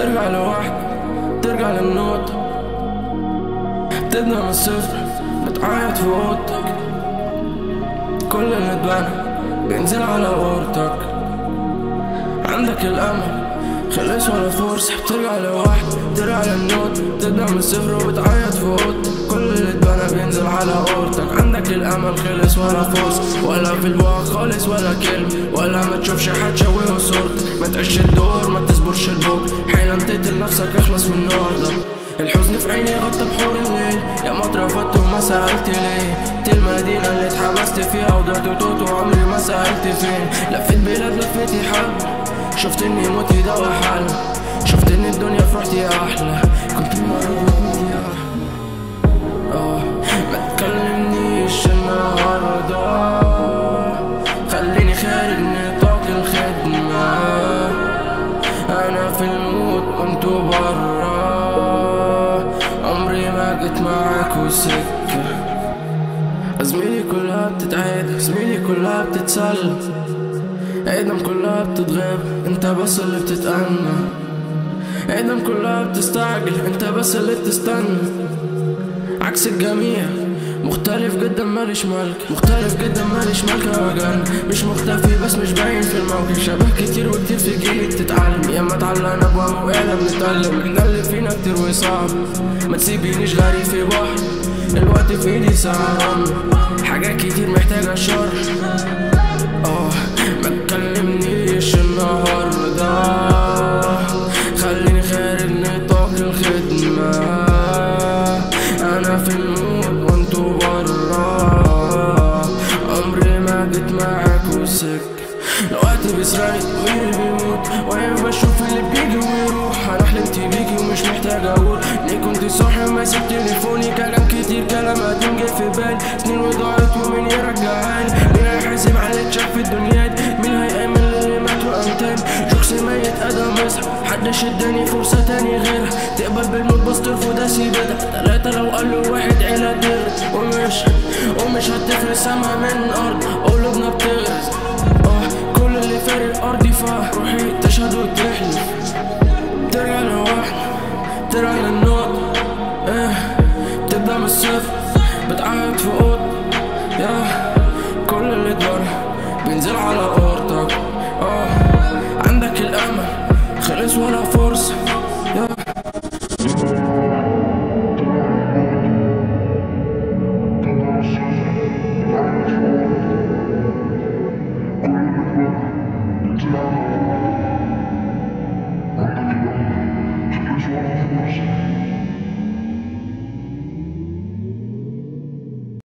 ترجع لوحدك ترجع للنقطة تبدأ من الصفر بتعيط في أوضتك. كل اللي اتبنى بينزل على اورتك عندك الأمل خلص ولا فرصة. بترجع لوحدك ترجع للنوت تبدأ من الصفر وبتعيط في أوضتك. كل اللي اتبنى بينزل على اورتك عندك الأمل خلص ولا فرصة ولا في البوع خالص ولا كلمة ولا ما تشوفش حد شوية صورتك ما تعيش الدور ما تصبرش البوك حيلا تقتل نفسك أخلص من النار ده الحزن في عيني غطى بحور الليل. يا ما اترفضت وما سألت ليه؟ دي المدينة اللي اتحبست فيها وضعت توت وعمري ما سألت فين. لفيت بلاد لفيت حب شفت إني موتي ده حل شفت إن الدنيا في روحتي أحلى. كنت مريض وانتو برا. عمري ما جيت معاكوا سكة زميلي كلها بتتعاد زميلي كلها بتتسلى. ايدم كلها بتتغاب أنت بس اللي بتتأنى. ايدم كلها بتستعجل أنت بس اللي بتستنى. عكس الجميع. مختلف جدا ماليش ملك. مختلف جدا ماليش ملك وجن مش مختفي بس مش باين في الموقف. شبه كتير وكتير في جيلي بتتعلم. يا ما اتعلقنا بوهم وقعنا بنتألم. إحنا اللي فينا كتير وصعب ما تسيبينيش غريب في بحر الوقت في ايدي سهران. حاجات كتير محتاجة شر. الوقت بيسرقني وغيري بيموت. وأنا بشوف اللي بيجي ويروح. أنا حلمت بيكي ومش محتاج أقول. ليه كنت صاحي ماسك تليفوني؟ كلام كتير كلام قديم جه في بالي. سنين وضاعت ومين يرجعها لي مين هيحاسب على اللي اتشاف في الدنيا دي؟ مين هيأمن اللي مات وأمتان شخص ميت آدم اصحى حدش اداني فرصة تاني غيرها. تقبل بالموت بس ترفض اسيبتها تلاتة لو قالوا واحد عيلة تغرز ومش ومش هتفرق سما من أرض. قلوبنا ترى الأرض فروحي روحي تشهد وتحلف ترى أنا واحد ترى أنا النوت تبدأ من الصفر. بتعاد فقود يا كل اللي تبر بينزل على أرض.